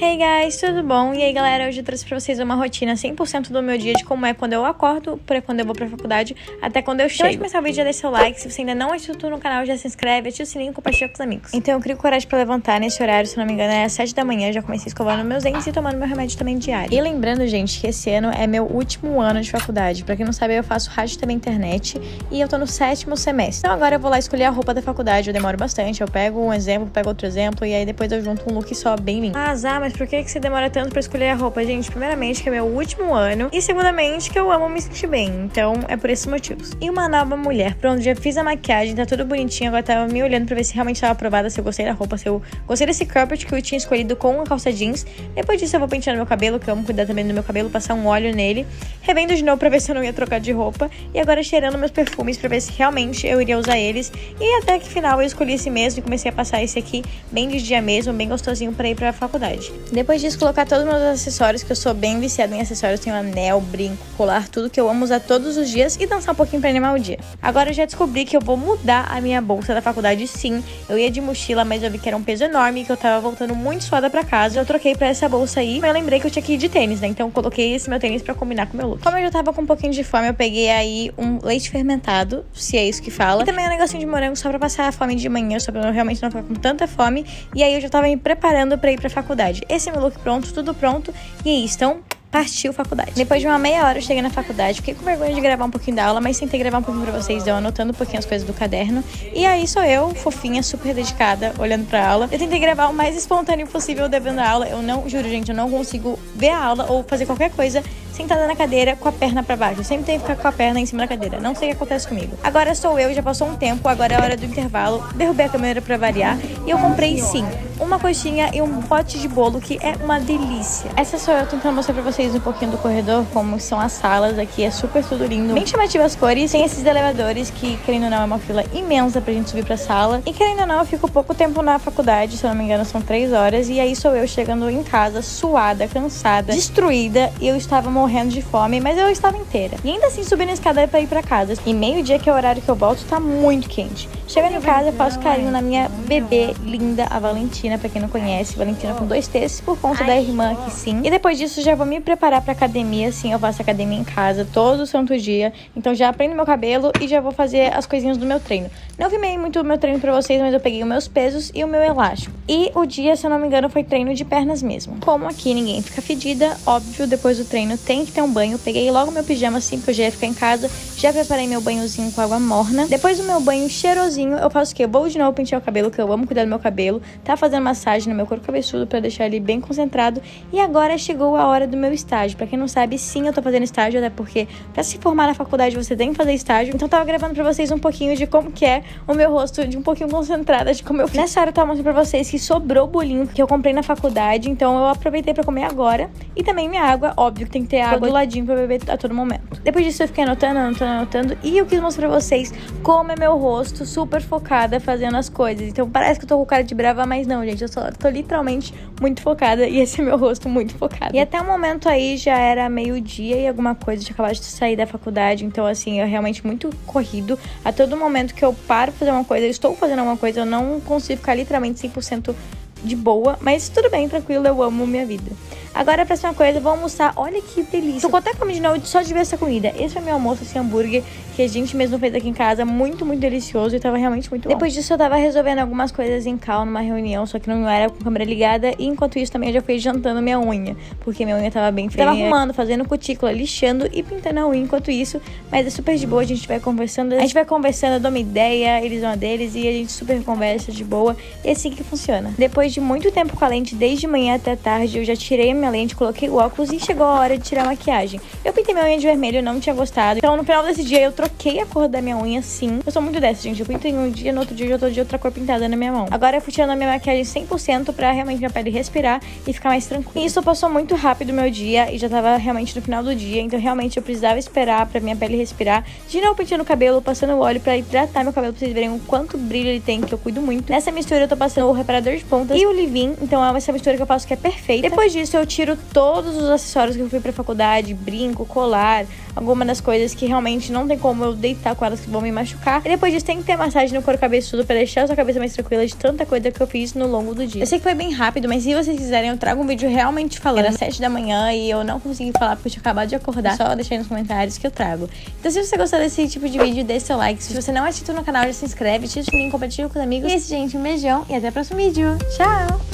Hey guys, tudo bom? E aí galera, hoje eu trouxe pra vocês uma rotina 100% do meu dia de como é quando eu acordo, para quando eu vou pra faculdade, até quando eu chego. Antes de começar o vídeo, já deixa seu like, se você ainda não é inscrito no canal, já se inscreve, ativa o sininho e compartilha com os amigos. Então eu crio coragem pra levantar nesse horário, se não me engano é às 7 da manhã, já comecei escovando meus dentes e tomando meu remédio também diário. E lembrando, gente, que esse ano é meu último ano de faculdade. Pra quem não sabe, eu faço rádio também internet e eu tô no sétimo semestre. Então agora eu vou lá escolher a roupa da faculdade, eu demoro bastante, eu pego um exemplo, pego outro exemplo e aí depois eu junto um look só bem lindo. Ah, Zá, mas por que, que você demora tanto para escolher a roupa, gente? Primeiramente, que é meu último ano. E segundamente, que eu amo me sentir bem. Então, é por esses motivos. E uma nova mulher. Pronto, já fiz a maquiagem, tá tudo bonitinho. Agora tava me olhando pra ver se realmente tava aprovada, se eu gostei da roupa, se eu gostei desse carpet que eu tinha escolhido com a calça jeans. Depois disso, eu vou pentear meu cabelo, que eu amo cuidar também do meu cabelo, passar um óleo nele. Revendo de novo pra ver se eu não ia trocar de roupa. E agora cheirando meus perfumes pra ver se realmente eu iria usar eles. E até que final eu escolhi esse mesmo e comecei a passar esse aqui bem de dia mesmo, bem gostosinho pra ir pra faculdade. Depois disso, colocar todos os meus acessórios, que eu sou bem viciada em acessórios. Tenho anel, brinco, colar, tudo que eu amo usar todos os dias e dançar um pouquinho pra animar o dia. Agora eu já descobri que eu vou mudar a minha bolsa da faculdade, sim. Eu ia de mochila, mas eu vi que era um peso enorme, que eu tava voltando muito suada pra casa. Eu troquei pra essa bolsa aí, mas eu lembrei que eu tinha que ir de tênis, né? Então eu coloquei esse meu tênis pra combinar com o meu look. Como eu já tava com um pouquinho de fome, eu peguei aí um leite fermentado, se é isso que fala. E também um negocinho de morango só pra passar a fome de manhã, só pra eu realmente não ficar com tanta fome. E aí eu já tava me preparando pra ir pra faculdade. Esse é meu look pronto, tudo pronto. E aí, estão partiu faculdade. Depois de uma meia hora eu cheguei na faculdade, fiquei com vergonha de gravar um pouquinho da aula, mas tentei gravar um pouquinho pra vocês, eu anotando um pouquinho as coisas do caderno. E aí sou eu, fofinha, super dedicada, olhando pra aula. Eu tentei gravar o mais espontâneo possível devendo a aula. Eu não, juro, gente, eu não consigo ver a aula ou fazer qualquer coisa sentada na cadeira com a perna para baixo. Eu sempre tenho que ficar com a perna em cima da cadeira. Não sei o que acontece comigo. Agora sou eu, já passou um tempo, agora é a hora do intervalo. Derrubei a câmera para variar e eu comprei sim uma coxinha e um pote de bolo que é uma delícia. Essa sou eu tentando mostrar para vocês um pouquinho do corredor, como são as salas aqui. É super tudo lindo. Bem chamativas as cores. Tem esses elevadores que, querendo ou não, é uma fila imensa pra gente subir pra sala. E querendo ou não, eu fico pouco tempo na faculdade, se eu não me engano, são três horas. E aí sou eu chegando em casa, suada, cansada, destruída. E eu estava morrendo morrendo de fome, mas eu estava inteira. E ainda assim subi na escada para ir para casa. E meio-dia, que é o horário que eu volto, tá muito quente. Chegando em casa, eu faço carinho na minha bebê linda, a Valentina, para quem não conhece. Valentina com dois T's, por conta da irmã aqui sim. E depois disso, já vou me preparar pra academia. Sim, eu faço academia em casa todo santo dia. Então já aprendo meu cabelo e já vou fazer as coisinhas do meu treino. Não filmei muito o meu treino pra vocês, mas eu peguei os meus pesos e o meu elástico. E o dia, se eu não me engano, foi treino de pernas mesmo. Como aqui ninguém fica fedida, óbvio, depois do treino tem tem que ter um banho. Peguei logo meu pijama assim, porque eu já ia ficar em casa. Já preparei meu banhozinho com água morna. Depois do meu banho cheirosinho, eu faço o quê? Eu vou de novo pentear o cabelo, que eu amo cuidar do meu cabelo. Tá fazendo massagem no meu couro cabeçudo para deixar ele bem concentrado. E agora chegou a hora do meu estágio. Para quem não sabe, sim, eu tô fazendo estágio, até porque para se formar na faculdade você tem que fazer estágio. Então tava gravando para vocês um pouquinho de como que é o meu rosto, de um pouquinho concentrada de como eu fiz. Nessa hora eu tava mostrando pra vocês que sobrou bolinho que eu comprei na faculdade, então eu aproveitei para comer agora. E também minha água, óbvio que tem que ter água do ladinho pra beber a todo momento. Depois disso eu fiquei anotando, anotando, anotando. E eu quis mostrar pra vocês como é meu rosto, super focada fazendo as coisas. Então parece que eu tô com cara de brava, mas não, gente. Eu só tô literalmente muito focada. E esse é meu rosto muito focado. E até o momento aí já era meio-dia e alguma coisa. Eu tinha acabado de sair da faculdade. Então, assim, é realmente muito corrido. A todo momento que eu paro fazer uma coisa, eu estou fazendo alguma coisa, eu não consigo ficar literalmente 100% de boa, mas tudo bem, tranquilo, eu amo minha vida. Agora a próxima coisa, vou almoçar. Olha que delícia. Tô até fome de novo só de ver essa comida. Esse foi meu almoço, esse hambúrguer que a gente mesmo fez aqui em casa. Muito, muito delicioso e tava realmente muito bom. Depois disso, eu tava resolvendo algumas coisas em cal numa reunião, só que não era com câmera ligada. E enquanto isso, também eu já fui jantando minha unha, porque minha unha tava bem feia. Tava arrumando, fazendo cutícula, lixando e pintando a unha enquanto isso. Mas é super de boa, a gente vai conversando. A gente vai conversando, eu dou uma ideia, eles dão a deles e a gente super conversa de boa. E é assim que funciona. Depois de muito tempo com a lente, desde manhã até tarde, eu já tirei a minha lente, coloquei o óculos e chegou a hora de tirar a maquiagem. Eu pintei minha unha de vermelho, não tinha gostado. Então, no final desse dia, eu troquei a cor da minha unha, sim. Eu sou muito dessa, gente. Eu pinto em um dia, no outro dia, eu tô de outra cor pintada na minha mão. Agora, eu fui tirando a minha maquiagem 100% pra realmente minha pele respirar e ficar mais tranquila. E isso passou muito rápido o meu dia e já tava realmente no final do dia. Então, realmente, eu precisava esperar pra minha pele respirar. De novo, pintando o cabelo, passando o óleo pra hidratar meu cabelo, pra vocês verem o quanto brilho ele tem, que eu cuido muito. Nessa mistura, eu tô passando o reparador de pontas e o leave-in. Então, é essa mistura que eu faço que é perfeita. Depois disso, eu tiro todos os acessórios que eu fui pra faculdade, brinco, colar, alguma das coisas que realmente não tem como como eu deitar com elas que vão me machucar. E depois disso tem que ter massagem no couro cabeçudo pra deixar a sua cabeça mais tranquila de tanta coisa que eu fiz no longo do dia. Eu sei que foi bem rápido, mas se vocês quiserem, eu trago um vídeo realmente falando. Era 7 da manhã e eu não consegui falar porque eu tinha acabado de acordar. Só deixar aí nos comentários que eu trago. Então se você gostou desse tipo de vídeo, deixe seu like. Se você não é inscrito no canal, já se inscreve, ativa o sininho, compartilha com os amigos. E é isso, gente. Um beijão e até o próximo vídeo. Tchau!